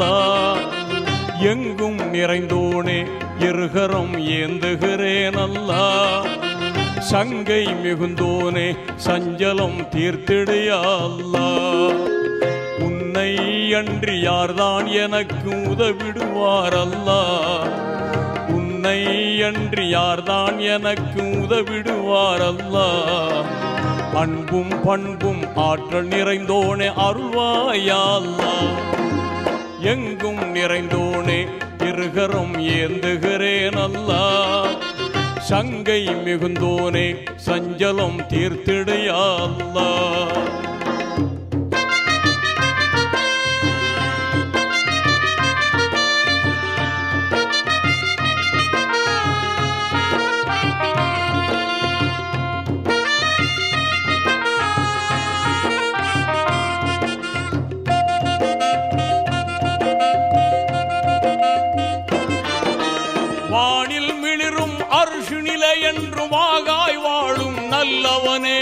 அல்லா. எங்கும் நிறைந்தோனே இருகரம் ஏந்துகிறேன் அல்லா சங்கை மிகுந்தோனே சஞ்சலம் தீர்த்திடையா அல்லா உன்னை அன்றி யார்தான் எனக்கு உதவிடுவார் அல்லா உன்னை அன்றி யார்தான் எனக்கு உதவிடுவார் அல்லா அன்பும் பண்பும் ஆற்றல் நிறைந்தோனே அருள்வாயல்லா. எங்கும் நிறைந்தோனே இருகரும் ஏந்துகிறேன் அல்லா சங்கை மிகுந்தோனே சஞ்சலம் தீர்த்திடையல்லா. வல்லவனே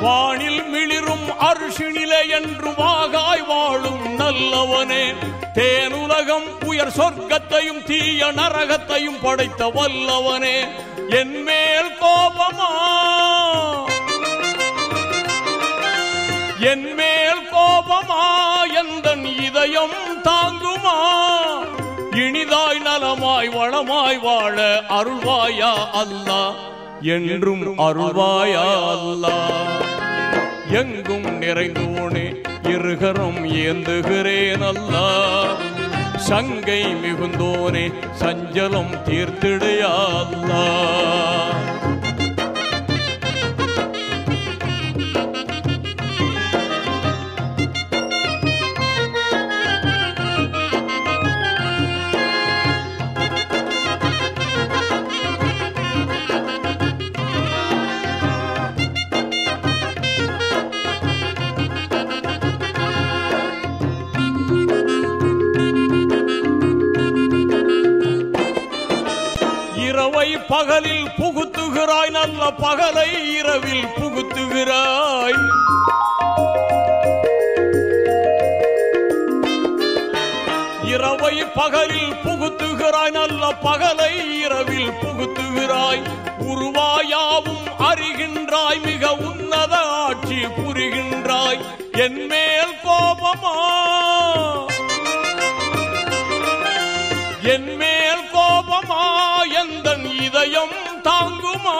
வானில் மிளிரும் அருஷு என்று வாகாய் வாழும் நல்லவனே. தேனுலகம் உயர் சொர்க்கத்தையும் தீய நரகத்தையும் படைத்த வல்லவனே. என் மேல் கோபமா? என் மேல் கோபமா? எந்தன் இதயம் தாங்குமா? நலமாய் வளமாய் வாழ அருள்வாயா அல்லா. என்றும் அருள்வாயா அல்லா. எங்கும் நிறைந்தோனே இருகரம் ஏந்துகிறேன் அல்லா. சங்கை மிகுந்தோனே சஞ்சலம் தீர்த்திடையா அல்லா. புகுத்துகிறாய் நல்ல பகலை இரவில் புகுத்துகிறாய். இரவை பகலில் புகுத்துகிறாய் நல்ல பகலை இரவில் புகுத்துகிறாய். உருவாயாவும் அறிகின்றாய் மிக உன்னத ஆட்சி புரிகின்றாய். என் மேல் கோபமா தாங்குமா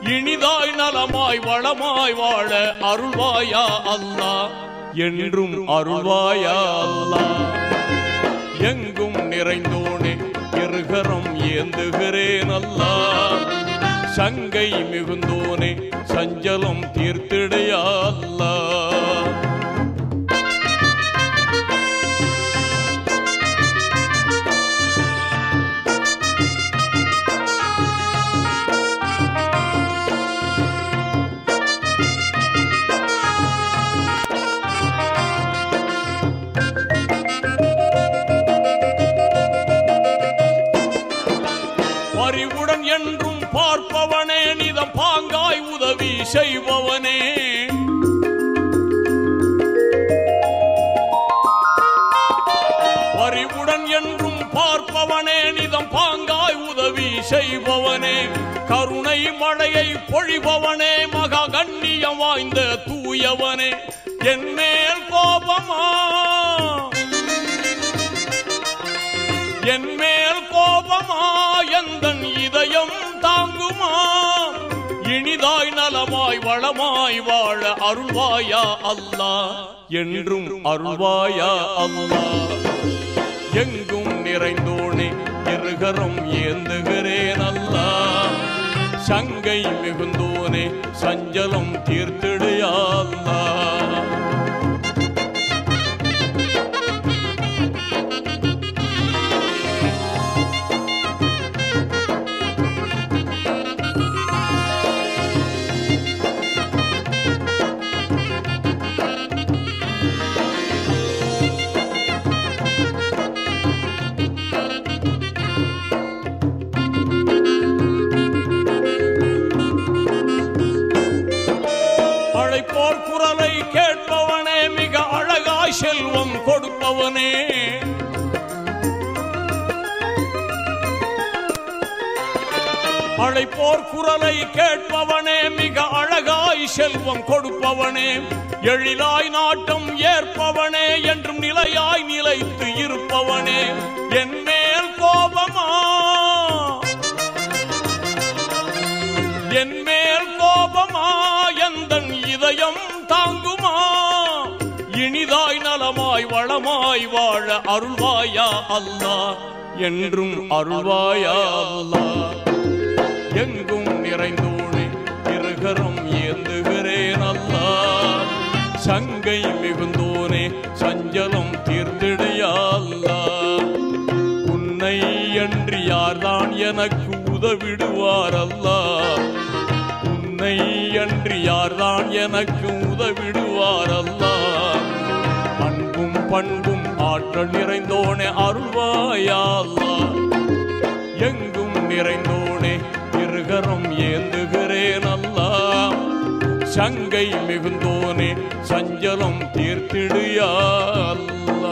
இனிதாய் நலமாய் வளமாய் வாழ அருள்வாயா அல்லா? என்றும் அருள்வாயா அல்லா? எங்கும் நிறைந்தோனே இருகரம் ஏந்துகிறேன் அல்லா. சங்கை மிகுந்தோனே சஞ்சலம் தீர்த்திடையா அல்லா. செய்பவனே கருணை மழையை பொழிபவனே மகா கண்ணியம் வாய்ந்த தூயவனே என் மேல் கோபமா? என் மேல் கோபமா? எந்தன் இதயம் தாங்குமா? இனிதாய் நலமாய் வளமாய் வாழ அருள்வாயா அல்லா? என்றும் அருள்வாயா அல்லா? எங்கும் நிறைந்தோனே இருகரம் ஏந்துகிறேன் சங்கை மிகுந்தோனே சஞ்சலம் தீர்த்திடையா செல்வம் கொடுப்பவனே. அழைப்போர் குரலை கேட்பவனே மிக அழகாய் செல்வம் கொடுப்பவனே. எழிலாய் நாட்டம் ஏற்பவனே என்றும் நிலையாய் நிலைத்து இருப்பவனே. என் மேல் கோபமா? என் வளமாய் வாழ அருள்வாயா அல்லா? என்றும் அருள்வாயா அல்லா? எங்கும் நிறைந்தோனே இருகரம் ஏந்துகிறேன் அல்லா. சங்கை மிகுந்தோனே சஞ்சலம் தீர்ந்திடையா அல்லாஹ் உன்னை அன்றி யார்தான் எனக்கு உதவிடுவார் அல்லா. உன்னை அன்றி யார்தான் எனக்கு உதவிடுவார் அல்லா. பண்பும் ஆற்றல் நிறைந்தோனே அருள்வாயாலா. எங்கும் நிறைந்தோனே இருகரம் ஏந்துகிறேன் அல்லா சங்கை மிகுந்தோனே சஞ்சலம் தீர்த்திடுயா அல்லாஹ்